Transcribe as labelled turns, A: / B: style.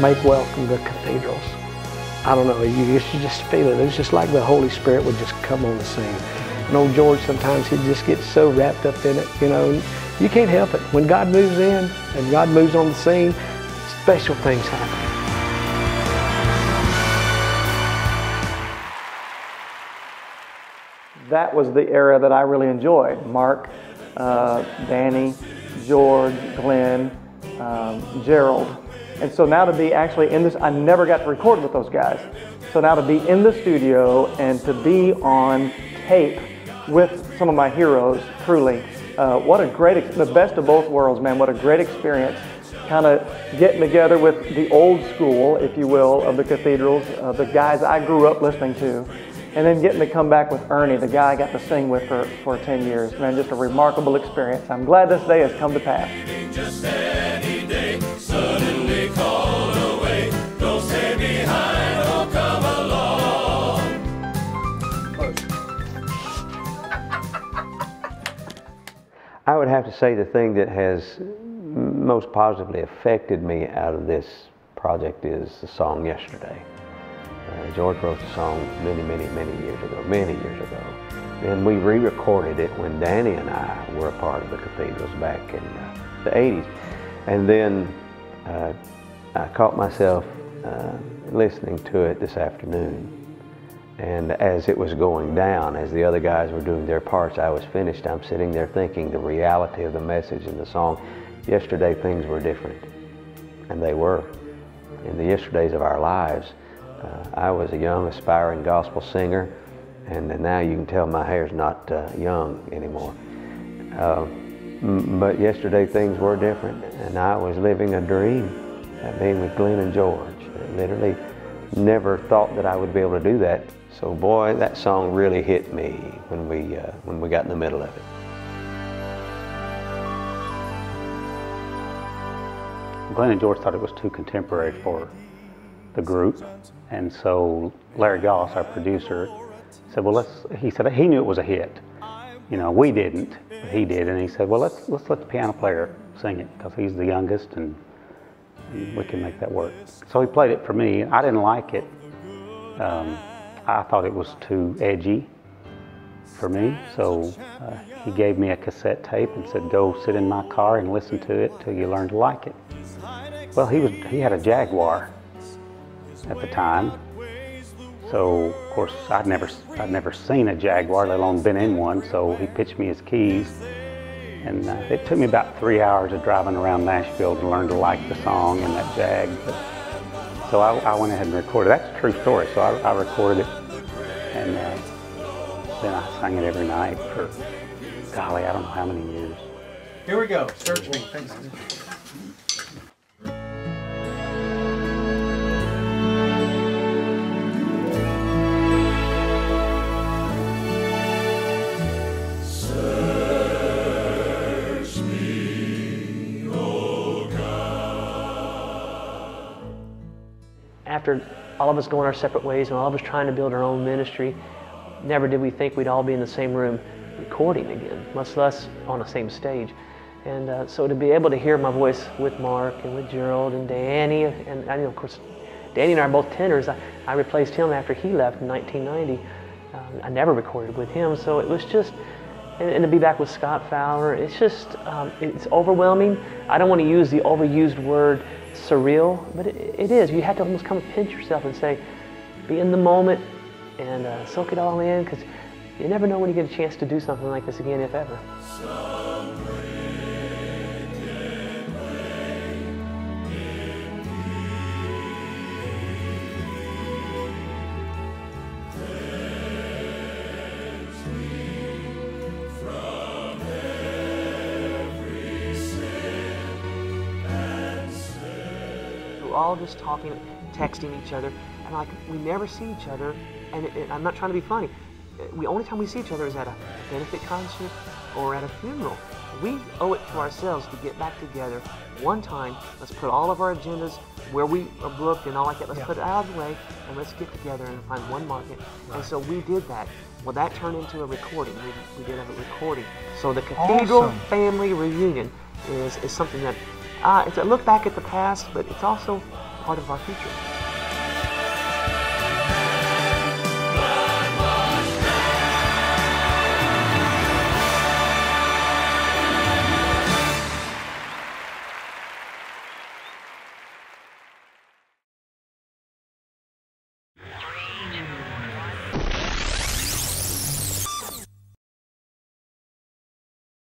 A: make welcome to cathedrals. I don't know, you, just feel it. It's just like the Holy Spirit would just come on the scene. And old George, sometimes he just gets so wrapped up in it, you know, you can't help it. When God moves in and God moves on the scene, special things happen.
B: That was the era that I really enjoyed. Mark, uh, Danny, George, Glen, um, Gerald. And so now to be actually in this, I never got to record with those guys. So now to be in the studio and to be on tape with some of my heroes, truly, uh, what a great, the best of both worlds, man. What a great experience. Kind of getting together with the old school, if you will, of the cathedrals, uh, the guys I grew up listening to, and then getting to come back with Ernie, the guy I got to sing with for, for 10 years. Man, just a remarkable experience. I'm glad this day has come to pass.
C: I would have to say the thing that has most positively affected me out of this project is the song Yesterday. Uh, George wrote the song many, many, many years ago, many years ago. And we re-recorded it when Danny and I were a part of the Cathedrals back in uh, the 80s. And then uh, I caught myself uh, listening to it this afternoon and as it was going down, as the other guys were doing their parts, I was finished. I'm sitting there thinking the reality of the message in the song. Yesterday, things were different, and they were. In the yesterdays of our lives, uh, I was a young, aspiring gospel singer, and now you can tell my hair's not uh, young anymore. Uh, but yesterday, things were different, and I was living a dream, being with Glen and George. I literally never thought that I would be able to do that. So boy, that song really hit me when we, uh, when we got in the middle of it.
D: Glen and George thought it was too contemporary for the group. And so Lari Goss, our producer, said, well, let's, he said, he knew it was a hit. You know, we didn't, but he did. And he said, well, let's, let's let the piano player sing it because he's the youngest and we can make that work. So he played it for me. I didn't like it. Um, I thought it was too edgy for me, so uh, he gave me a cassette tape and said, go sit in my car and listen to it till you learn to like it. Well, he, was, he had a Jaguar at the time, so of course I'd never, I'd never seen a Jaguar, let alone been in one, so he pitched me his keys. And uh, it took me about three hours of driving around Nashville to learn to like the song and that Jag. But so I, I, went ahead and recorded. That's a true story. So I, I recorded it, and uh, then I sang it every night for, golly, I don't know how many years.
E: Here we go. Search me. Thanks.
A: After all of us going our separate ways and all of us trying to build our own ministry, never did we think we'd all be in the same room recording again, much less on the same stage. And uh, so to be able to hear my voice with Mark and with Gerald and Danny, and, of course, Danny and I are both tenors. I, I replaced him after he left in 1990. Um, I never recorded with him, so it was just, and, and to be back with Scott Fowler, it's just, um, it's overwhelming. I don't want to use the overused word surreal, but it, it is. You have to almost come pinch yourself and say, be in the moment and uh, soak it all in because you never know when you get a chance to do something like this again, if ever. All just talking, texting each other, and like we never see each other. And it, it, I'm not trying to be funny. The only time we see each other is at a benefit concert or at a funeral. We owe it to ourselves to get back together one time. Let's put all of our agendas where we are booked and all like that. Let's yeah. put it out of the way and let's get together and find one market. Right. And so we did that. Well, that turned into a recording. We, we did have a recording. So the Cathedral awesome. Family Reunion is, is something that uh, it's a look back at the past, but it's also part of our future.